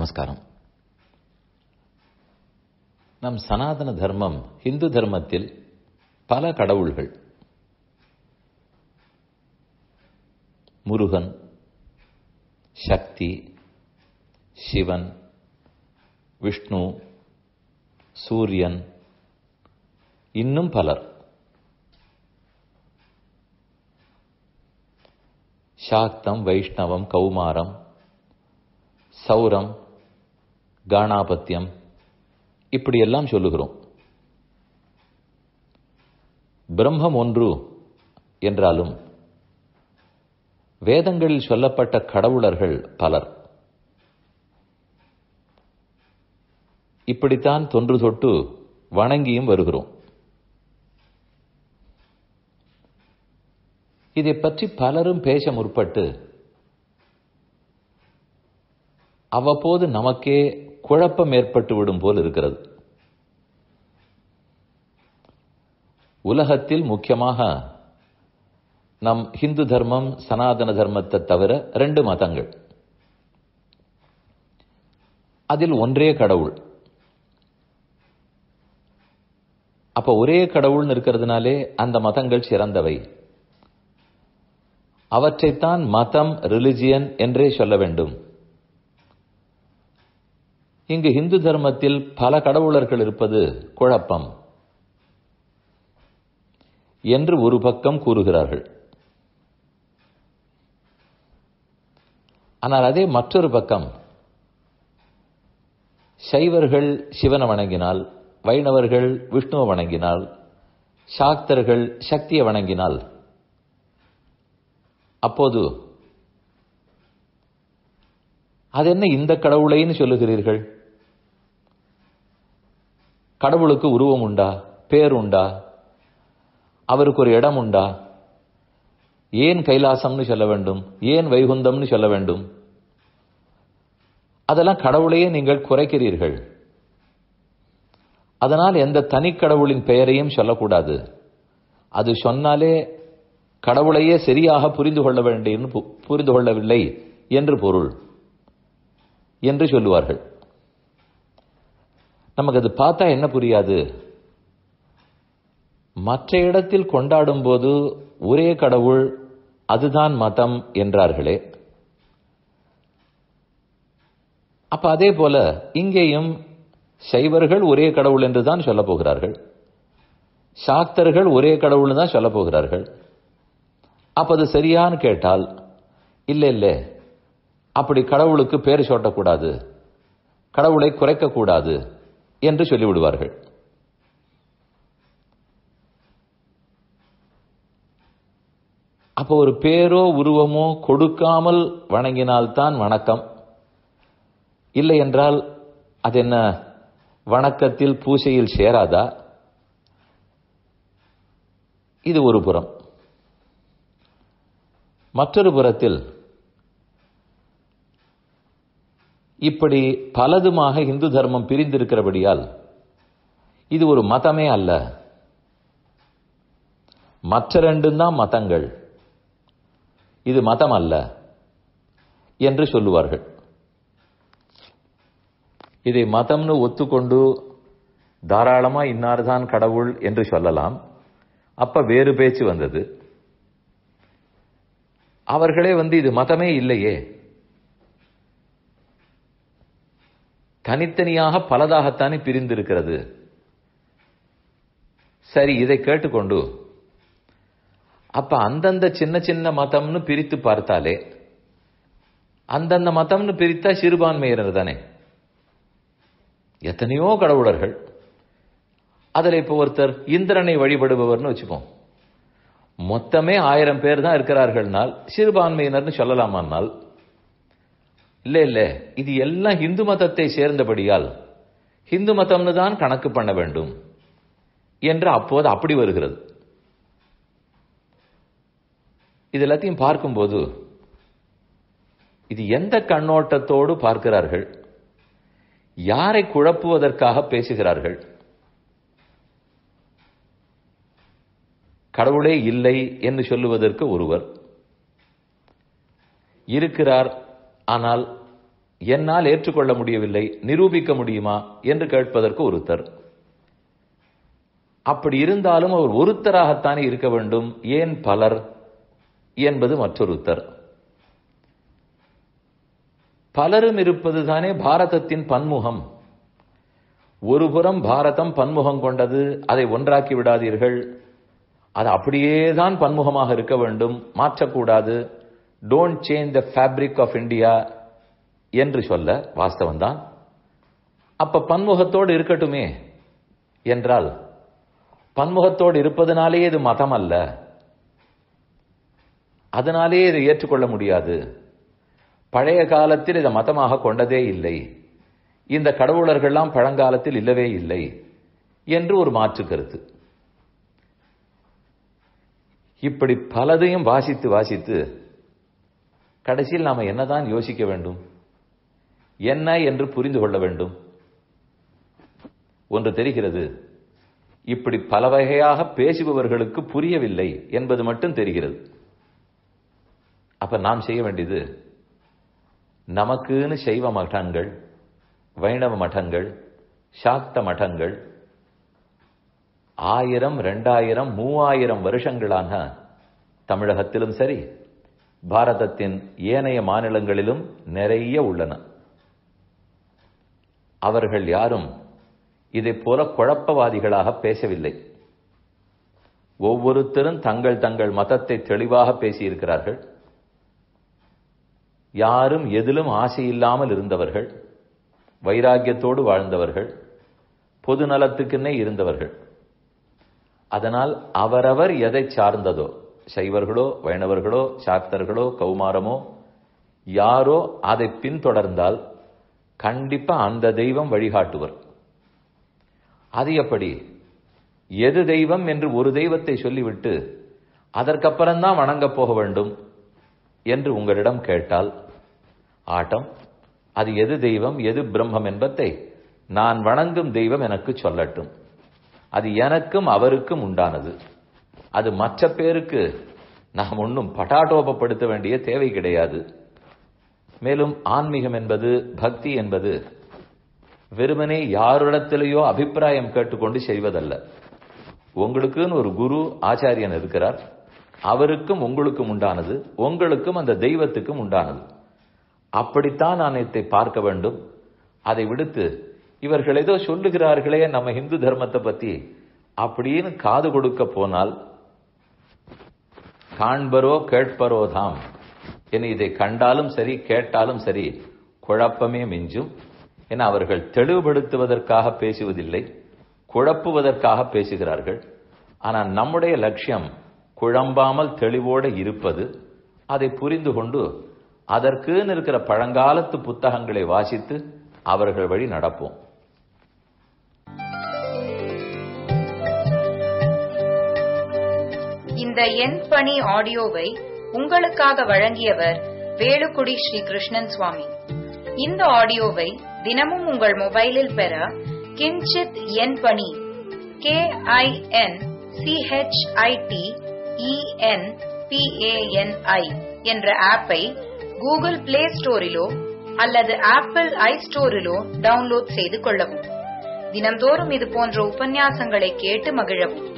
நமஸ்காரம். நம் சனாதன தர்மம் இந்து தர்மத்தில் பல கடவுள்கள். முருகன் சக்தி சிவன் விஷ்ணு சூரியன் இன்னும் பலர். சாக்தம் வைஷ்ணவம் கௌமாரம் சௌரம் காணாபத்தியம். இப்படியெல்லாம் சொல்லுகிறோம். பிரம்மம் ஒன்று என்றாலும் வேதங்களில் சொல்லப்பட்ட கடவுளர்கள் பலர். இப்படித்தான் தொன்று தொட்டு வணங்கியும் வருகிறோம். இதை பற்றி பலரும் பேச முற்பட்டு அவ்வப்போது நமக்கே குழப்பம் ஏற்பட்டு விடும் போல் இருக்கிறது. உலகத்தில் முக்கியமாக நம் ஹிந்து தர்மம் சனாதன தர்மத்தை தவிர ரெண்டு மதங்கள். அதில் ஒன்றே கடவுள். அப்ப ஒரே கடவுள்னு இருக்கிறதுனாலே அந்த மதங்கள் சிறந்தவை. அவற்றைத்தான் மதம் ரிலிஜியன் என்றே சொல்ல வேண்டும். இங்கு இந்து தர்மத்தில் பல கடவுளர்கள் இருப்பது குழப்பம். என்று ஒரு பக்கம் கூறுகிறார்கள். ஆனால் அதே மற்றொரு பக்கம் சைவர்கள் சிவனை வணங்கினால் வைணவர்கள் விஷ்ணுவை வணங்கினால் சாக்தர்கள் சக்தியை வணங்கினால் அப்போது அது என்ன இந்த கடவுளைன்னு சொல்லுகிறீர்கள்? கடவுளுக்கு உருவம் உண்டா? பேர் உண்டா? அவருக்கு ஒரு இடம் உண்டா? ஏன் கைலாசம்னு சொல்ல வேண்டும்? ஏன் வைகுந்தம்னு சொல்ல வேண்டும்? அதெல்லாம் கடவுளையே நீங்கள் குறைக்கிறீர்கள். அதனால் எந்த தனி கடவுளின் பெயரையும் சொல்லக்கூடாது. அது சொன்னாலே கடவுளையே சரியாக புரிந்து கொள்ள வேண்டிய புரிந்து கொள்ளவில்லை என்று பொருள். என்று சொல்லுவார்கள். நமக்கு அது பார்த்தா என்ன புரியாது? மற்ற இடத்தில் கொண்டாடும் போது ஒரே கடவுள் அதுதான் மதம் என்றார்களே. அப்ப அதே போல இங்கேயும் சைவர்கள் ஒரே கடவுள் என்று தான் சொல்ல போகிறார்கள். சாக்தர்கள் ஒரே கடவுள் தான் சொல்ல போகிறார்கள். அப்ப அது சரியான்னு கேட்டால் இல்ல இல்ல அப்படி கடவுளுக்கு பேர் சொட்டக்கூடாது. கடவுளை குறைக்கக்கூடாது. என்று சொல்லிவிடுவார்கள். அப்போ ஒரு பேரோ உருவமோ கொடுக்காமல் வணங்கினால்தான் வணக்கம். இல்லை என்றால் அது என்ன வணக்கத்தில் பூசையில் சேராதா? இது ஒரு புறம். மற்றொரு புறத்தில் இப்படி பலதுமாக இந்து தர்மம் பிரிந்திருக்கிறபடியால் இது ஒரு மதமே அல்ல. மற்ற ரெண்டும் தான் மதங்கள். இது மதம் அல்ல என்று சொல்லுவார்கள். இதை மதம்னு ஒத்துக்கொண்டு தாராளமா இன்னார்தான் கடவுள் என்று சொல்லலாம். அப்ப வேறு பேச்சு வந்தது. அவர்களே வந்து இது மதமே இல்லையே. தனித்தனியாக பலதாகத்தானே பிரிந்திருக்கிறது. சரி இதை கேட்டுக்கொண்டு. அப்ப அந்தந்த சின்ன சின்ன மதம்னு பிரித்து பார்த்தாலே அந்தந்த மதம்னு பிரித்தா சிறுபான்மையினர் தானே. எத்தனையோ கடவுளர்கள். அதில் இப்போ ஒருத்தர் இந்திரனை வழிபடுபவர்னு வச்சுப்போம். மொத்தமே ஆயிரம் பேர் தான் இருக்கிறார்கள்னால் சிறுபான்மையினர்னு சொல்லலாமானால் இல்ல இல்லை. இது எல்லாம் இந்து மதத்தை சேர்ந்தபடியால். இந்து மதம்னு தான் கணக்கு பண்ண வேண்டும் என்று அப்போது அப்படி வருகிறது. இது எல்லாத்தையும் பார்க்கும்போது இது எந்த கண்ணோட்டத்தோடு பார்க்கிறார்கள்? யாரை குழப்புவதற்காக பேசுகிறார்கள்? கடவுளே இல்லை என்று சொல்லுவதற்கு ஒருவர் இருக்கிறார். ஆனால் என்னால் ஏற்றுக்கொள்ள முடியவில்லை நிரூபிக்க முடியுமா என்று கேட்பதற்கு ஒருத்தர். அப்படி இருந்தாலும் அவர் ஒருத்தராகத்தானே இருக்க வேண்டும் ஏன் பலர் என்பது மற்றொருத்தர். பலரும் இருப்பதுதானே பாரதத்தின் பன்முகம். ஒருபுறம் பாரதம் பன்முகம் கொண்டது அதை ஒன்றாக்கி விடாதீர்கள். அது அப்படியே தான் பன்முகமாக இருக்க வேண்டும் மாற்றக்கூடாது. Don't change the fabric of India என்று சொல்ல வாஸ்தவம் தான் அப்ப பன்முகத்தோடு இருக்கட்டுமே என்றால் பன்முகத்தோடு இருப்பதனாலே இது மதம் அல்ல அதனாலே இதை ஏற்றுக்கொள்ள முடியாது. பழைய காலத்தில் இதை மதமாக கொண்டதே இல்லை. இந்த கடவுளர்கள்லாம் பழங்காலத்தில் இல்லவே இல்லை என்று ஒரு மாற்று கருத்து. இப்படி பலதையும் வாசித்து வாசித்து கடைசியில் நாம என்னதான் யோசிக்க வேண்டும்? என்ன என்று புரிந்து கொள்ள வேண்டும்? ஒன்று தெரிகிறது. இப்படி பல வகையாக பேசுபவர்களுக்கு புரியவில்லை என்பது மட்டும் தெரிகிறது. அப்ப நாம் செய்ய வேண்டியது நமக்குன்னு சைவ மட்டங்கள் வைணவ மட்டங்கள் சாக்த மட்டங்கள் ஆயிரம் ரெண்டாயிரம் மூவாயிரம் வருஷங்களாக தமிழகத்திலும் சரி பாரதத்தின் ஏனைய மாநிலங்களிலும் நிறைய உள்ளன. அவர்கள் யாரும் இதை போல குழப்பவாதிகளாக பேசவில்லை. ஒவ்வொருத்தரும் தங்கள் தங்கள் மதத்தை தெளிவாக பேசியிருக்கிறார்கள். யாரும் எதிலும் ஆசை இல்லாமல் இருந்தவர்கள் வைராக்கியத்தோடு வாழ்ந்தவர்கள் பொது நலத்துக்குன்னே இருந்தவர்கள். அதனால் அவரவர் எதை சார்ந்ததோ சைவர்களோ வைணவர்களோ சாக்தர்களோ கௌமாரமோ யாரோ அதை பின்தொடர்ந்தால் கண்டிப்பா அந்த தெய்வம் வழிகாட்டுவர். அது எப்படி? எது தெய்வம் என்று ஒரு தெய்வத்தை சொல்லிவிட்டு அதற்கப்புறம்தான் வணங்கப் போக வேண்டும் என்று உங்களிடம் கேட்டால் ஆட்டம் அது எது தெய்வம் எது பிரம்மம் என்பதை நான் வணங்கும் தெய்வம் எனக்கு சொல்லட்டும். அது எனக்கும் அவருக்கும் உண்டானது. அது மற்ற பேருக்கு நாம் ஒன்றும் பட்டாட்டோபப்படுத்த வேண்டிய தேவை கிடையாது. மேலும் ஆன்மீகம் என்பது பக்தி என்பது வெறுமனே யாரிடத்திலேயோ அபிப்பிராயம் கேட்டுக்கொண்டு செய்வதல்ல. உங்களுக்குன்னு ஒரு குரு ஆச்சாரியன் இருக்கிறார். அவருக்கும் உங்களுக்கும் உண்டானது உங்களுக்கும் அந்த தெய்வத்துக்கும் உண்டானது. அப்படித்தான் நான் இதை பார்க்க வேண்டும். அதை விடுத்து இவர்கள் ஏதோ சொல்லுகிறார்களே நம்ம இந்து தர்மத்தை பத்தி அப்படின்னு காது கொடுக்க போனால் காண்பரோ கேட்பரோ தாம். என இதை கண்டாலும் சரி கேட்டாலும் சரி குழப்பமே மிஞ்சும். என அவர்கள் தெளிவுபடுத்துவதற்காக பேசுவதில்லை குழப்புவதற்காக பேசுகிறார்கள். ஆனால் நம்முடைய லட்சியம் குழம்பாமல் தெளிவோடு இருப்பது அதை புரிந்து கொண்டு அதற்குன்னு இருக்கிற பழங்காலத்து புத்தகங்களை வாசித்து அவர்கள் வழி நடப்போம். இந்த எண் பணி ஆடியோவை உங்களுக்காக வழங்கியவர் வேலுக்குடி ஸ்ரீ கிருஷ்ணன் சுவாமி. இந்த ஆடியோவை தினமும் உங்கள் மொபைலில் பெற கிஞ்சித் எண் பணி கே ஐ என் சிஹெச்ஐடி இஎன் பிஏஎன்ஐ என்ற ஆப்பை கூகுள் பிளே ஸ்டோரிலோ அல்லது ஆப்பிள் ஐ ஸ்டோரிலோ டவுன்லோட் செய்து கொள்ளவும். தினம்தோறும் இது போன்ற உபன்யாசங்களை கேட்டு மகிழவும்.